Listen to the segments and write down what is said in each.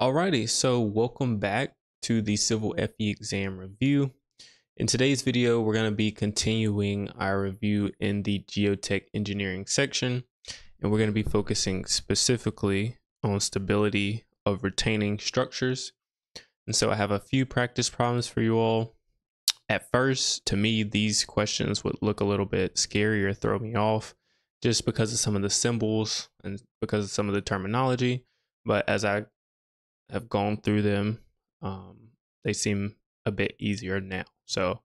Alrighty, so welcome back to the Civil FE exam review. In today's video, we're going to be continuing our review in the geotech engineering section, and we're going to be focusing specifically on stability of retaining structures. And so I have a few practice problems for you all. At first, to me, these questions would look a little bit scary or throw me off just because of some of the symbols and because of some of the terminology. But as I have gone through them, um, they seem a bit easier now. So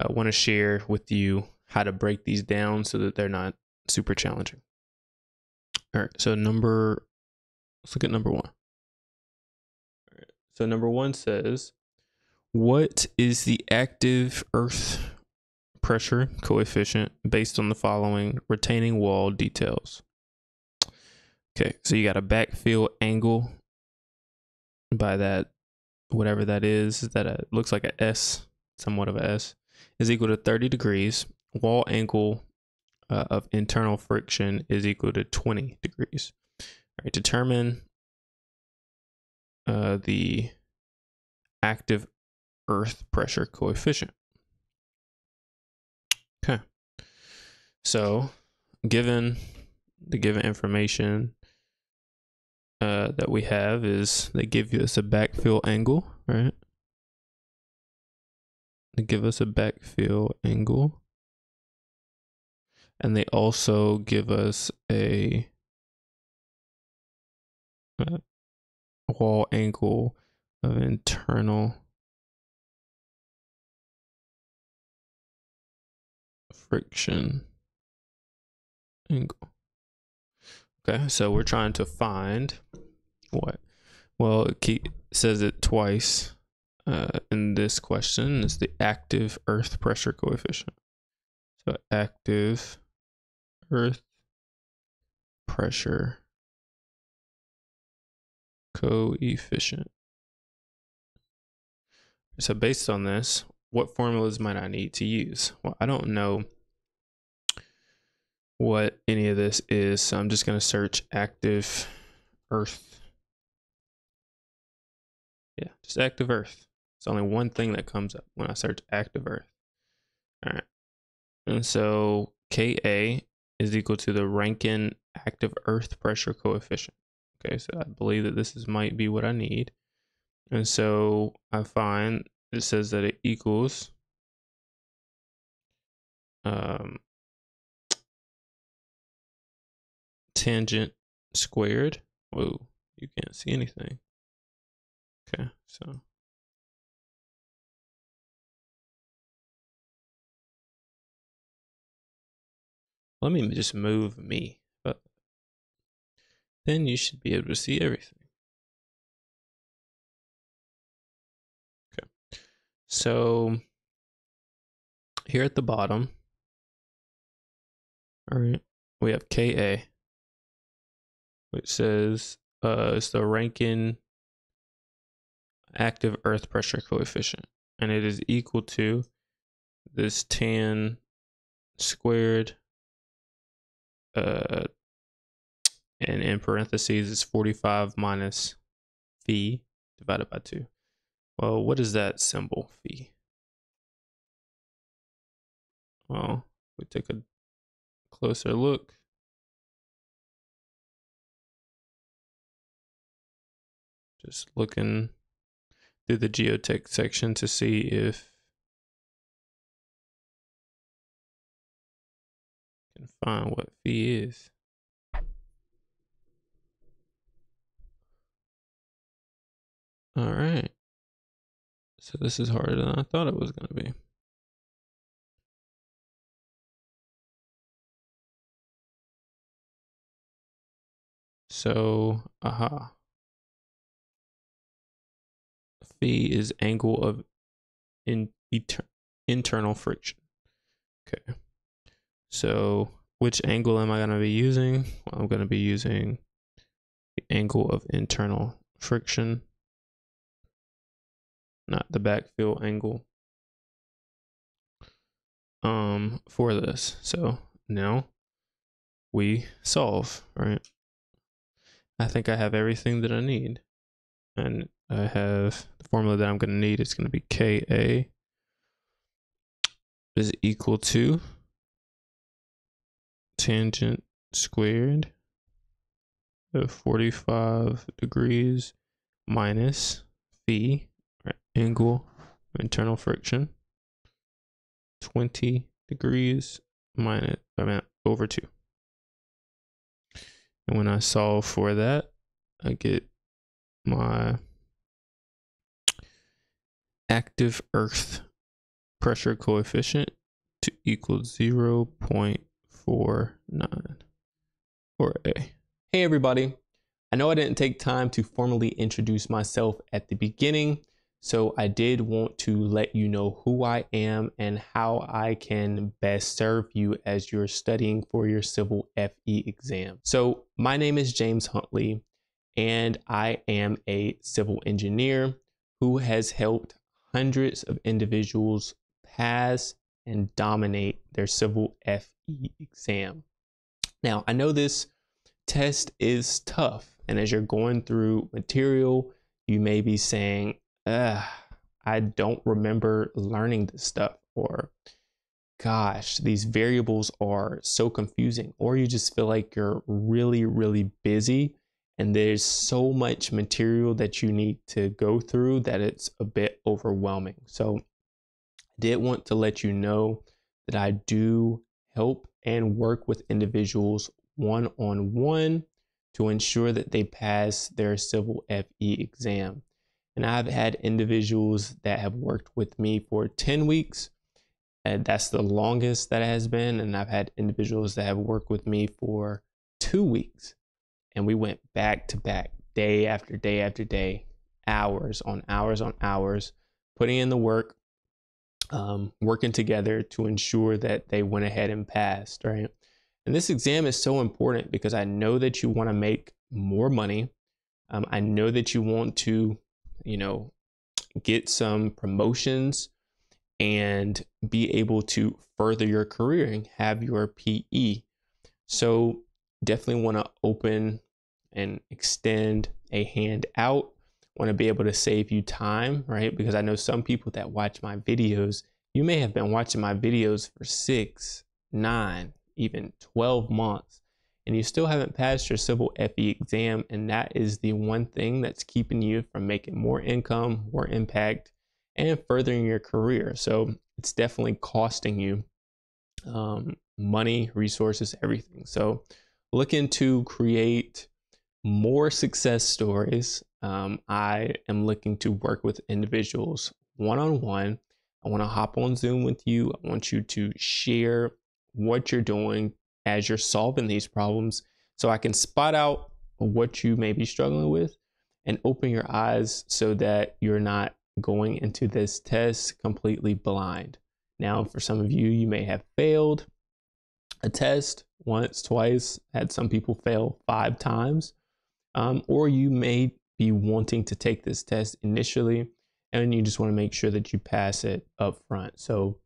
I want to share with you how to break these down so that they're not super challenging. All right, so number, let's look at number one. All right, so number one says, what is the active earth pressure coefficient based on the following retaining wall details? Okay, so you got a backfill angle by that whatever that is that uh, looks like a S, somewhat of a S, is equal to 30 degrees. Wall angle uh, of internal friction is equal to 20 degrees. All right, determine uh, the active earth pressure coefficient. Okay. So, given the given information, uh, that we have is they give us a backfill angle, right? They give us a backfill angle. And they also give us a, uh, wall angle of internal friction angle. Okay, so we're trying to find what? Well, it says it twice uh, in this question. It's the active earth pressure coefficient. So active earth pressure coefficient. So based on this, what formulas might I need to use? Well, I don't know what any of this is. So I'm just going to search active earth. Yeah, just active earth. It's only one thing that comes up when I search active earth. All right. And so Ka is equal to the Rankine active earth pressure coefficient. Okay, so I believe that this is might be what I need. And so I find it says that it equals um, tangent squared. Whoa, you can't see anything. Okay, so. Let me just move me, but then you should be able to see everything. Okay, so here at the bottom, all right, we have KA which says uh, it's the Rankine active earth pressure coefficient. And it is equal to this tan squared uh, and in parentheses is 45 minus phi divided by 2. Well, what is that symbol, phi? Well, we take a closer look. Just looking through the geotech section to see if I can find what phi is. All right. So this is harder than I thought it was going to be. So, aha phi is angle of in, inter, internal friction. Okay. So which angle am I going to be using? Well, I'm going to be using the angle of internal friction, not the backfill angle um, for this. So now we solve, right? I think I have everything that I need. and I have the formula that I'm going to need It's going to be Ka is equal to tangent squared of 45 degrees minus phi, right, angle internal friction, 20 degrees minus, I mean, over 2. And when I solve for that, I get my active earth pressure coefficient to equal 0.49 or A. Hey everybody, I know I didn't take time to formally introduce myself at the beginning, so I did want to let you know who I am and how I can best serve you as you're studying for your civil FE exam. So my name is James Huntley and I am a civil engineer who has helped hundreds of individuals pass and dominate their civil FE exam. Now, I know this test is tough, and as you're going through material, you may be saying, I don't remember learning this stuff, or gosh, these variables are so confusing, or you just feel like you're really, really busy and there's so much material that you need to go through that it's a bit overwhelming. So, I did want to let you know that I do help and work with individuals one on one to ensure that they pass their civil FE exam. And I've had individuals that have worked with me for 10 weeks. And that's the longest that has been. And I've had individuals that have worked with me for two weeks. And we went back to back, day after day after day, hours on hours on hours, putting in the work, um, working together to ensure that they went ahead and passed, right? And this exam is so important because I know that you want to make more money. Um, I know that you want to, you know, get some promotions and be able to further your career and have your PE. So definitely want to open and extend a hand out. Want to be able to save you time, right? Because I know some people that watch my videos, you may have been watching my videos for six, nine, even 12 months and you still haven't passed your civil FE exam, and that is the one thing that's keeping you from making more income, more impact, and furthering your career. So it's definitely costing you um, money, resources, everything. So looking to create more success stories. Um, I am looking to work with individuals one on one. I want to hop on Zoom with you. I want you to share what you're doing as you're solving these problems so I can spot out what you may be struggling with and open your eyes so that you're not going into this test completely blind. Now, for some of you, you may have failed a test once, twice, had some people fail five times, um, or you may be wanting to take this test initially and you just want to make sure that you pass it up front. So,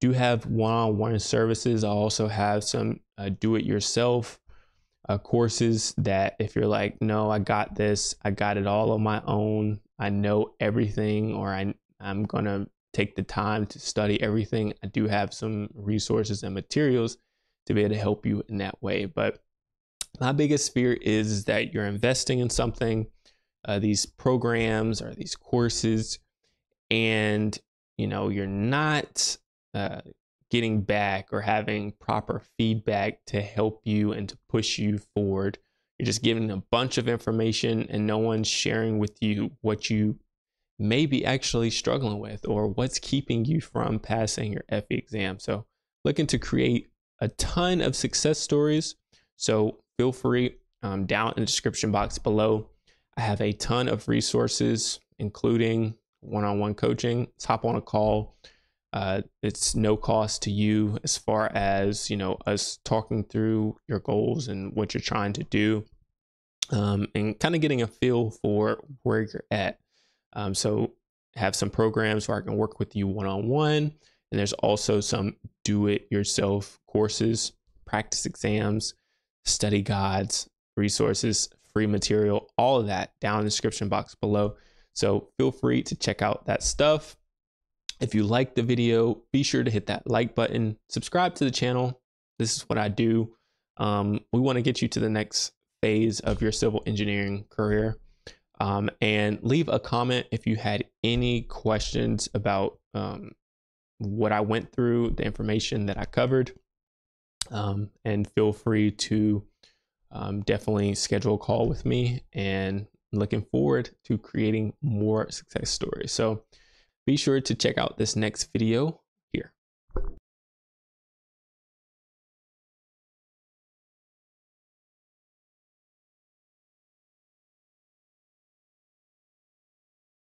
do have one-on-one services. I also have some uh, do-it-yourself uh, courses that if you're like, no, I got this, I got it all on my own, I know everything, or I, I'm gonna take the time to study everything. I do have some resources and materials to be able to help you in that way. But my biggest fear is that you're investing in something, uh, these programs or these courses, and you know you're not uh, getting back or having proper feedback to help you and to push you forward. You're just giving a bunch of information and no one's sharing with you what you may be actually struggling with or what's keeping you from passing your FE exam. So, looking to create a ton of success stories. So, feel free um, down in the description box below. I have a ton of resources, including one on one coaching. Let's hop on a call uh, it's no cost to you as far as you know us talking through your goals and what you're trying to do, um, and kind of getting a feel for where you're at. Um, so have some programs where I can work with you one on one, and there's also some do-it-yourself courses, practice exams, study guides, resources free material, all of that down in the description box below. So feel free to check out that stuff. If you like the video, be sure to hit that like button, subscribe to the channel. This is what I do. Um, we want to get you to the next phase of your civil engineering career. Um, and leave a comment if you had any questions about um, what I went through, the information that I covered. Um, and feel free to um, definitely schedule a call with me and looking forward to creating more success stories. So be sure to check out this next video